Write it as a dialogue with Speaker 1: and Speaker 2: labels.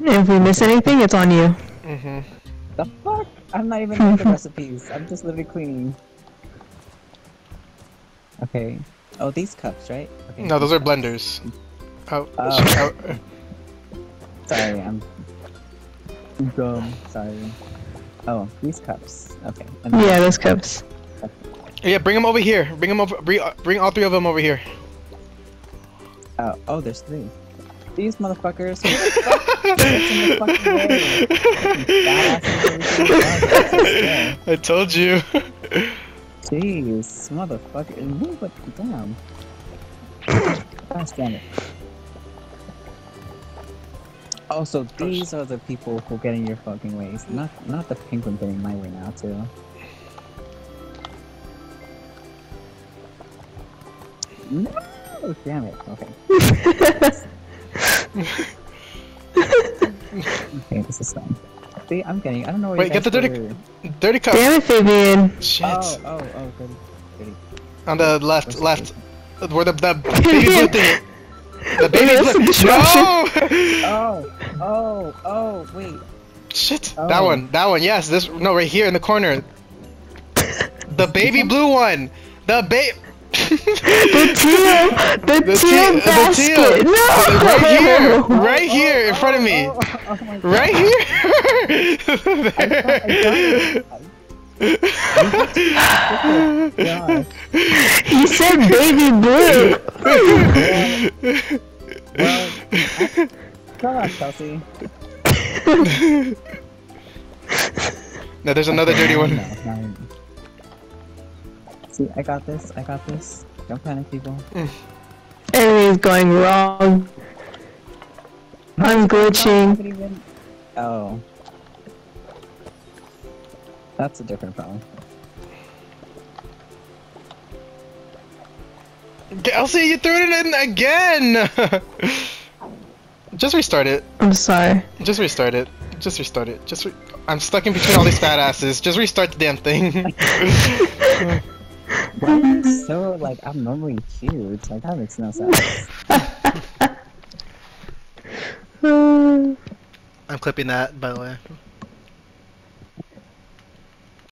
Speaker 1: If we miss anything, it's on you.
Speaker 2: Mm-hmm.
Speaker 3: The fuck? I'm not even making recipes. I'm just literally cleaning. Okay. Oh, these cups, right? Okay.
Speaker 2: No, those are blenders. Oh,
Speaker 3: Oh.
Speaker 2: sh- oh, uh,
Speaker 3: Sorry, I'm dumb. Sorry. Oh, these cups. Okay. and
Speaker 1: Yeah, those cups.
Speaker 2: yeah, bring them over here. Bring them over. Bring, bring all three of them over here.
Speaker 3: Oh, oh, there's three. These motherfuckers. What's in the fucking way? Badasses and everything.
Speaker 2: I told you.
Speaker 3: Jeez, motherfucker. Move it down. Gosh damn it. Also, these are the people who get in your fucking ways. Not not the penguin getting my way now too. No! Damn it. Okay. Okay, this is fun. See, I'm getting. I don't know where
Speaker 2: Wait,
Speaker 3: you
Speaker 2: get the dirty-
Speaker 3: were.
Speaker 2: Dirty cup.
Speaker 1: Damn it, Fabian.
Speaker 2: Shit.
Speaker 3: Oh, oh, oh, good. Goody.
Speaker 2: On the left,
Speaker 3: Where's
Speaker 2: left. Where the the baby blue thing. The baby
Speaker 1: that's
Speaker 2: blue. No!
Speaker 3: Oh, oh, oh, wait.
Speaker 2: Shit.
Speaker 3: Oh.
Speaker 2: That one. That one. Yes. This. No, right here in the corner. The baby blue one. The babe.
Speaker 1: The teal, the,
Speaker 2: The
Speaker 1: teal
Speaker 2: teal- the
Speaker 1: basket.
Speaker 2: teal.
Speaker 1: No.
Speaker 2: Right here. Right here in front of me.
Speaker 3: Oh, oh, oh, oh my God.
Speaker 2: Right here.
Speaker 3: God.
Speaker 1: He said baby blue.
Speaker 3: Well, I- come on, Kelsey.
Speaker 2: no, there's another dirty
Speaker 3: No,
Speaker 2: one.
Speaker 3: no, no. See, I got this. I got this. Don't panic, people.
Speaker 1: Everything's going wrong. I'm glitching.
Speaker 3: even- Oh. That's a different problem.
Speaker 2: Elsie, you threw it in again. Just restart it.
Speaker 1: I'm sorry.
Speaker 2: Just restart it. Just restart it. Just. Re- I'm stuck in between all these fat asses. Just restart the damn thing.
Speaker 3: Why am I so, like, abnormally huge? Like, that makes no sense.
Speaker 2: I'm clipping that, by the way.